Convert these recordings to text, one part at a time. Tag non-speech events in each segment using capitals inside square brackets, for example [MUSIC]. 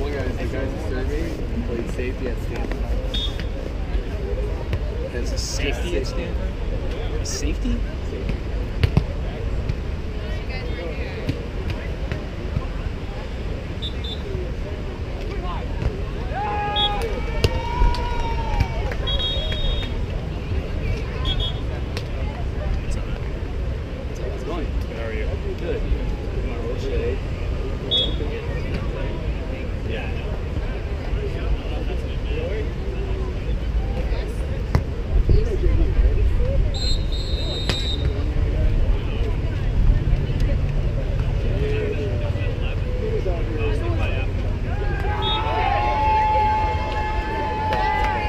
One guy, the guys who served played safety at Stanford. There's a safety at Stanford. Safety? It's going. How are you? Good. Yeah.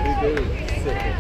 We really sick.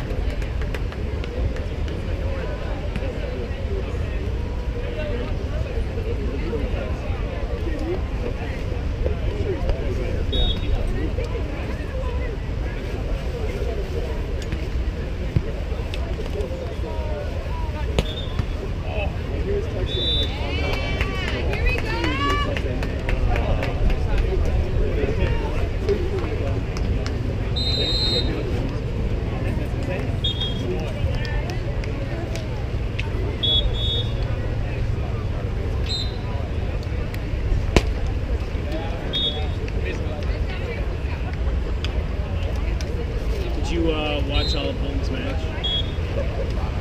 Did you uh, watch all of Holmes' match?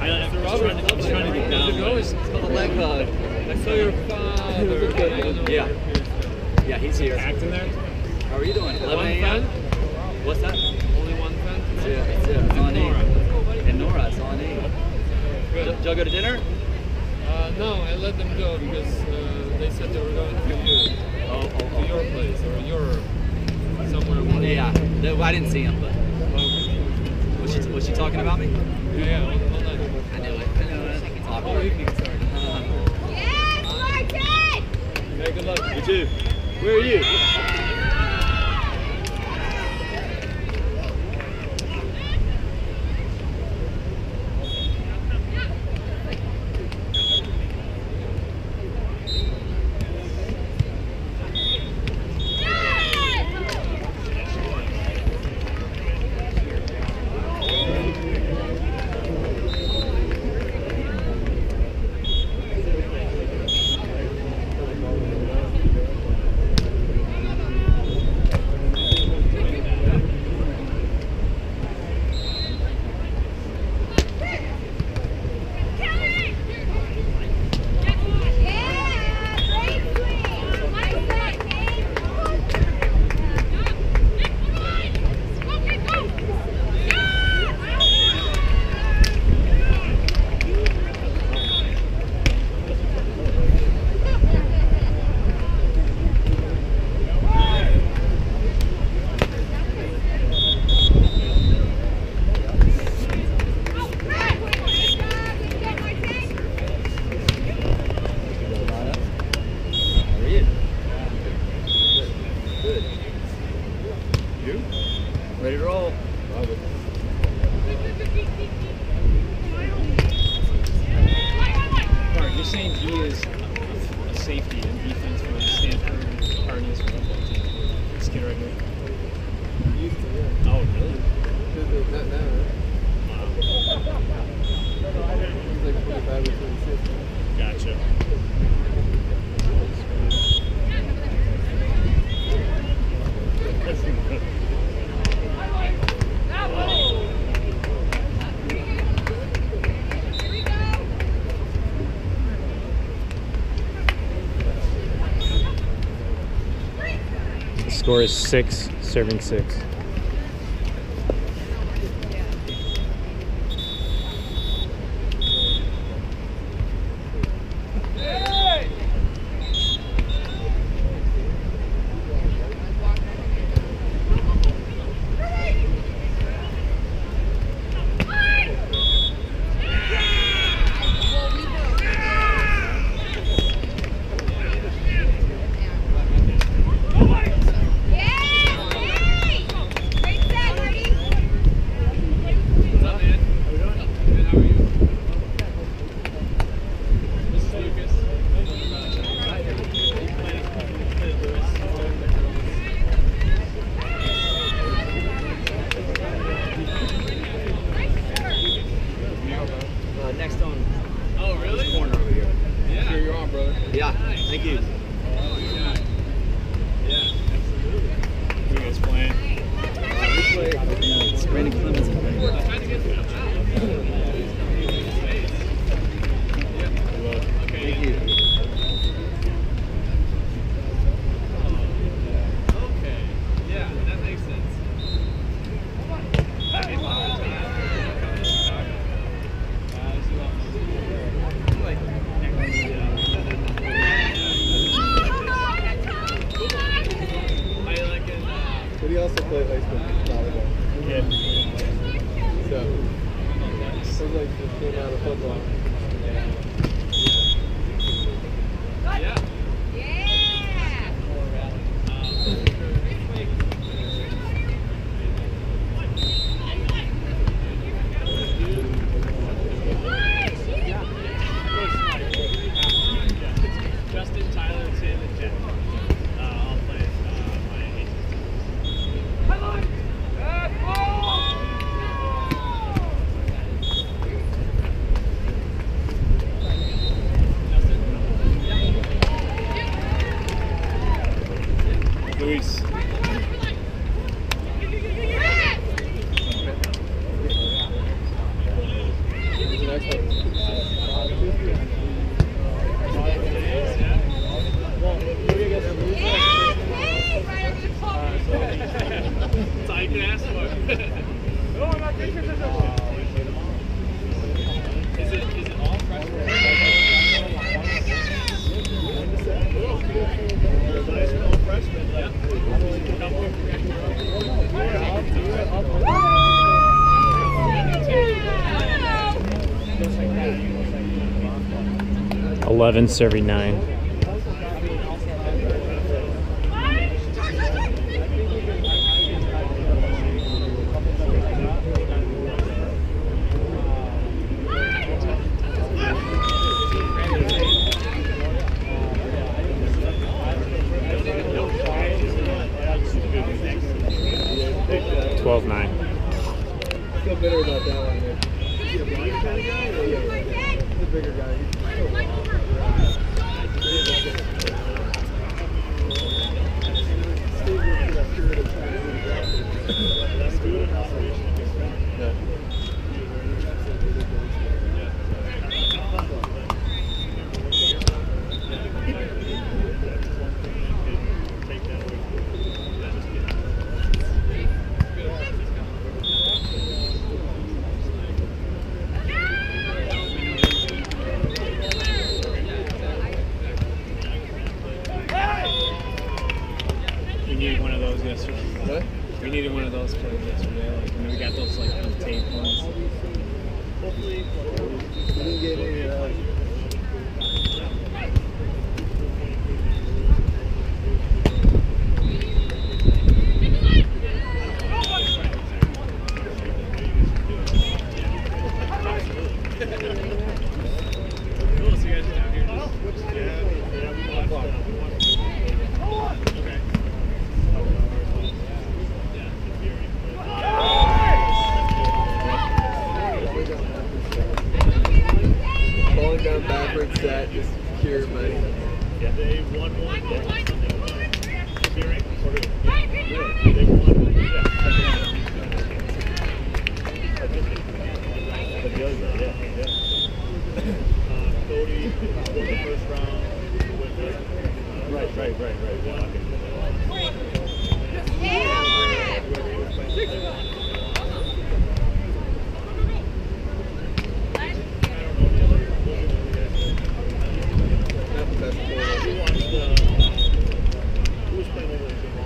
I, I was trying to, I was trying to get down. but- It's called a leg hug. I saw your father. Yeah. Yeah, he's here. Acting there? How are you doing? 11 One fan? What's that? Only one fan? Yeah, it's, yeah, it's on Nora. E. And Nora, it's on E. Good. Did y'all go to dinner? Uh, no, I let them go because uh, they said they were going to you, Oh, to oh, your place or your somewhere. oh. Yeah, no, I didn't see him, but was she, was she talking about me? Yeah, yeah, all, all night. I knew it. I knew it. All Awkward. evening, Okay, good luck. you too. Where are you? Score is six, serving six. Luis. 11, serving 9. who wants the, who's playing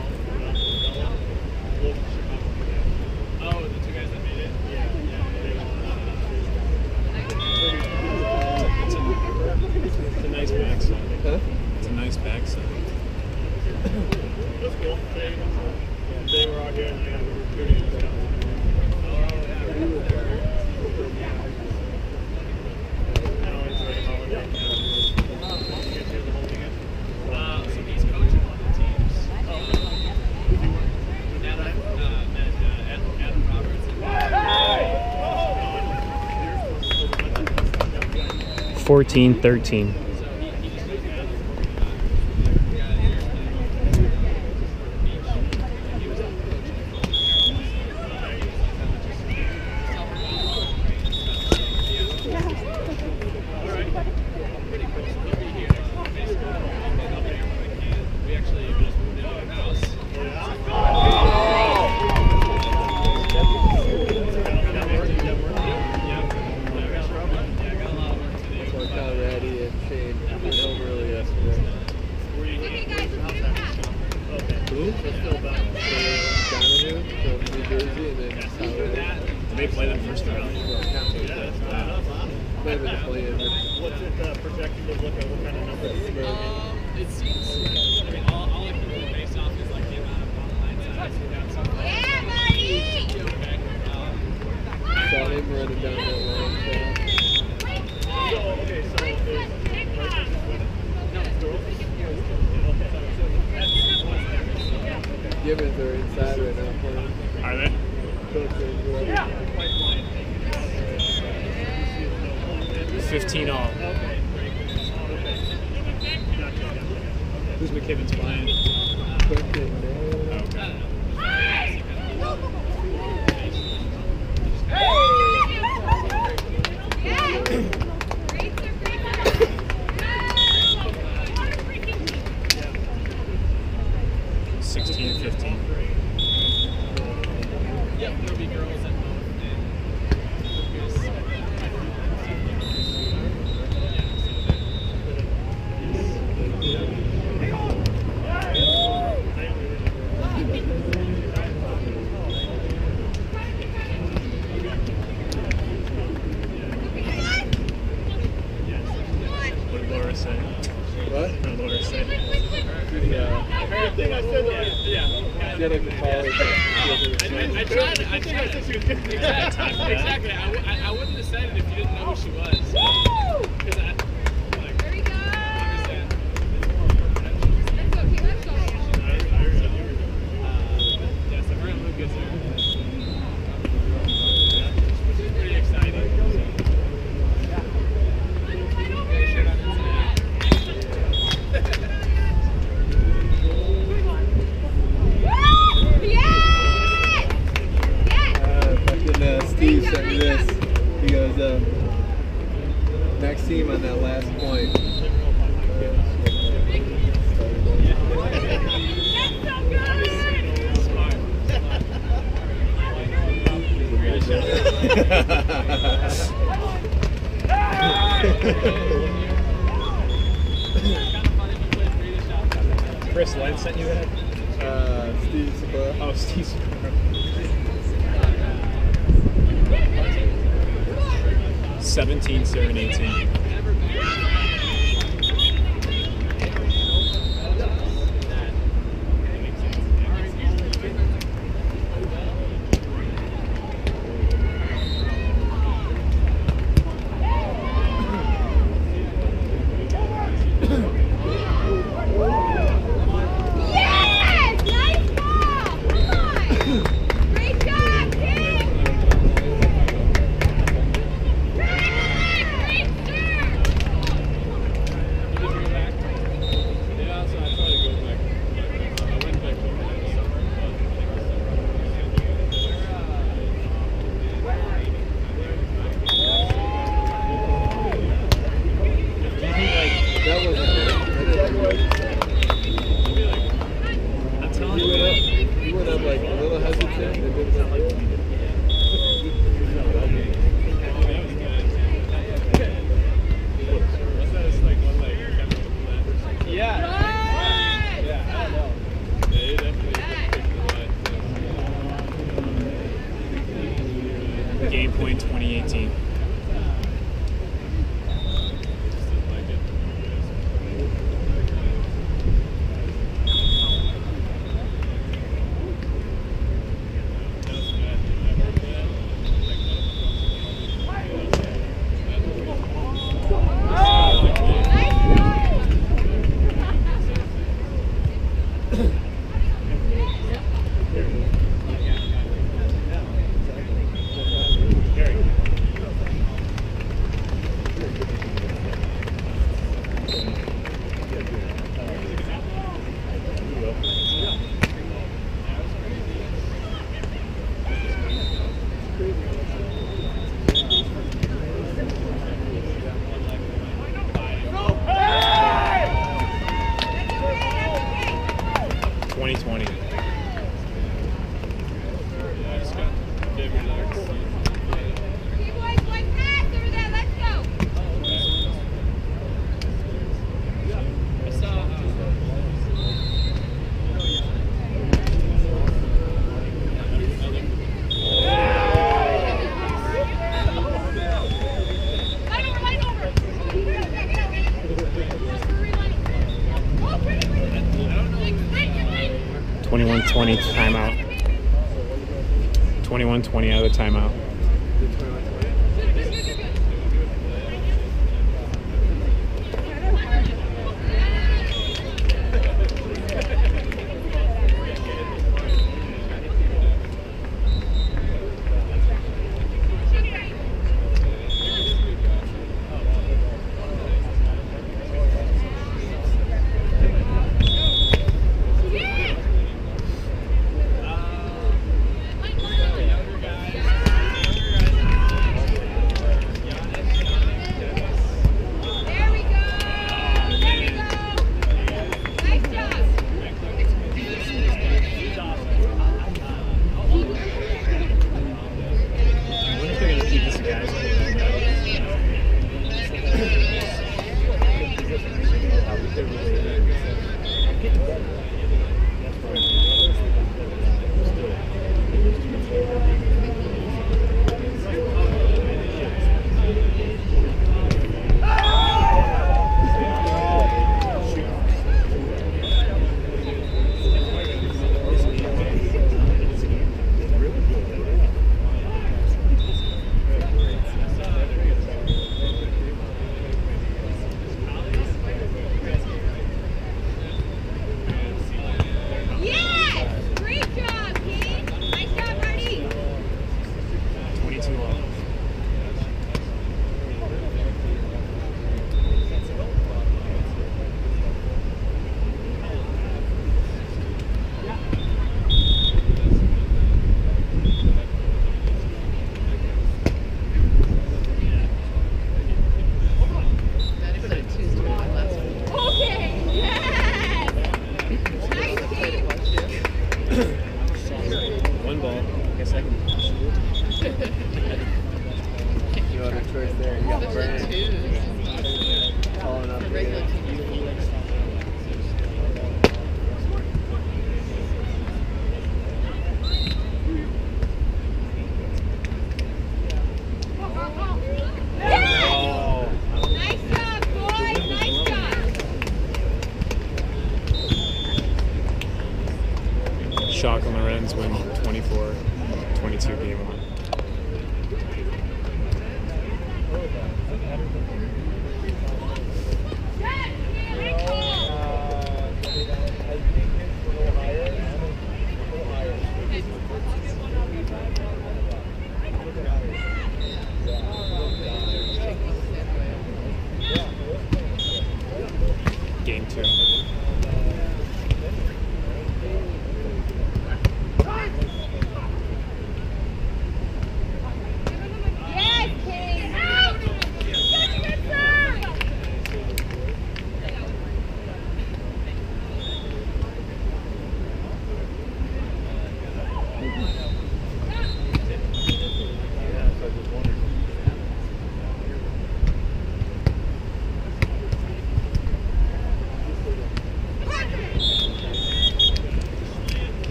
14, 13. 15 all. Who's McKibben's buying? get it if I, I, I tried. I think she was exactly. Exactly. I, I, I wouldn't have said it if you didn't know who she was. Because Chris Lynn sent you that? Uh, Steve Sabura. Oh, Steve Sabura. 17, Twenty-one twenty timeout. Twenty-one twenty out of the timeout. One ball. I guess I can. [LAUGHS] You had a choice there. You got Brandon calling up Lorenz win 24-22 game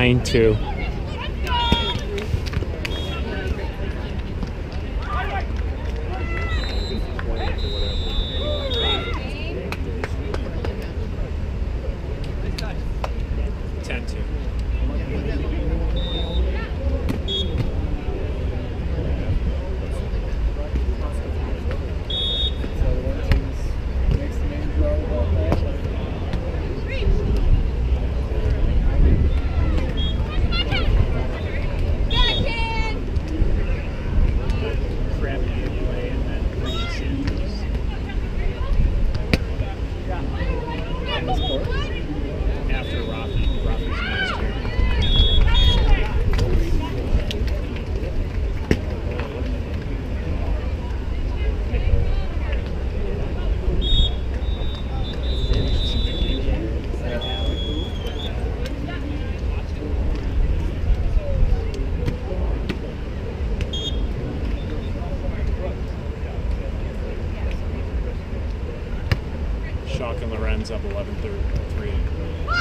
9 2. Ten two.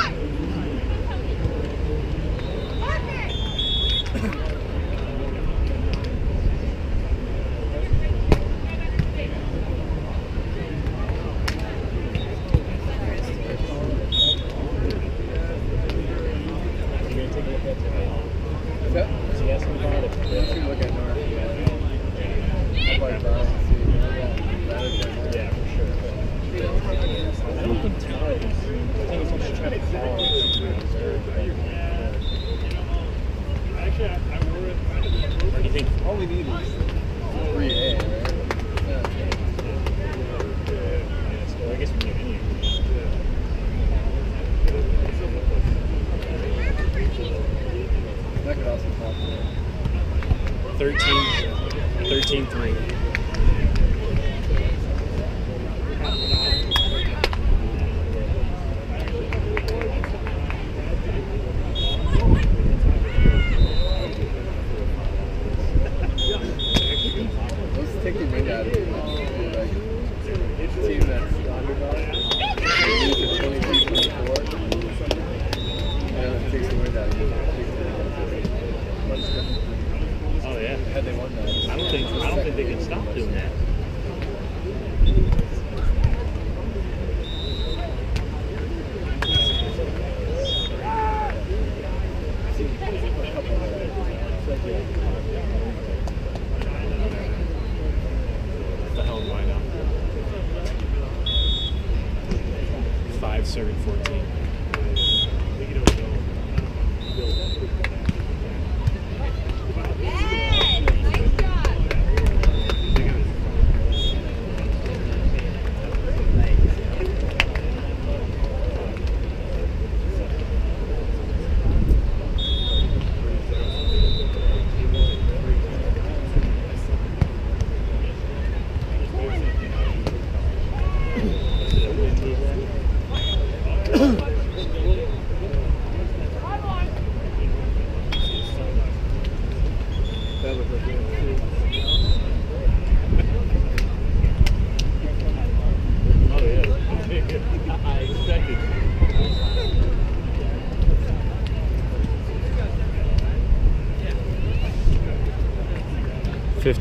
Is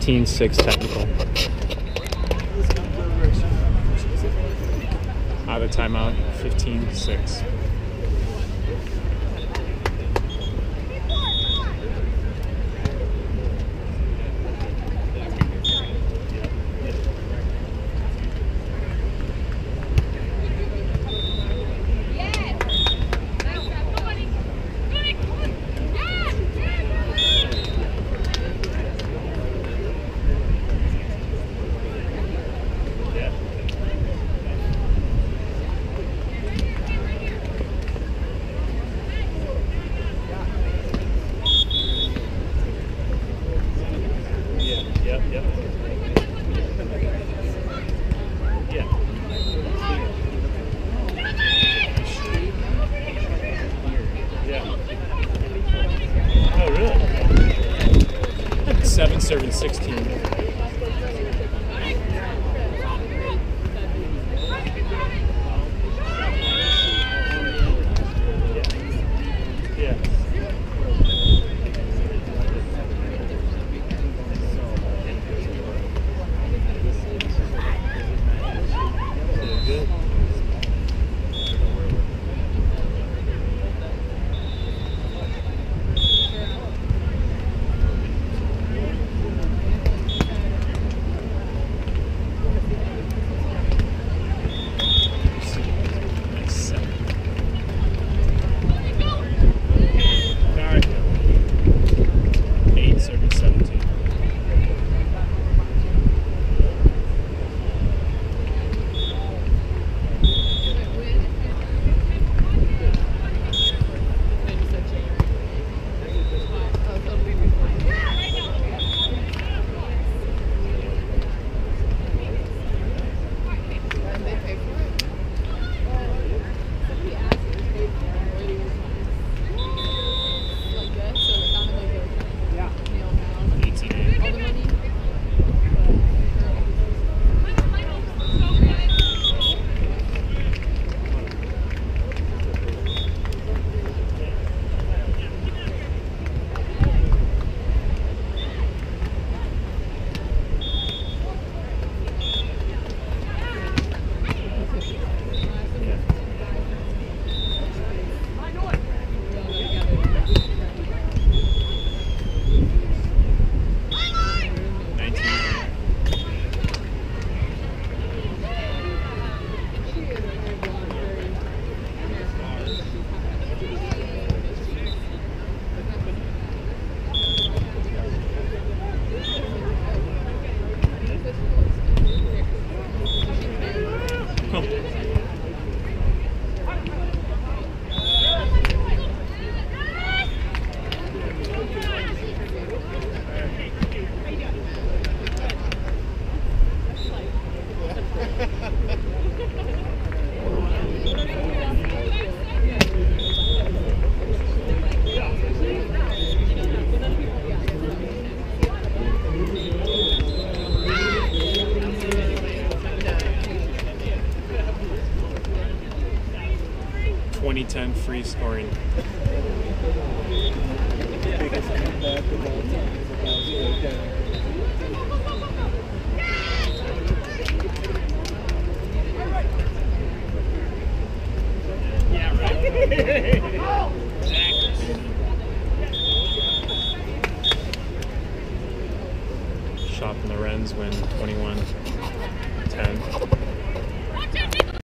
16-6 technical. 16.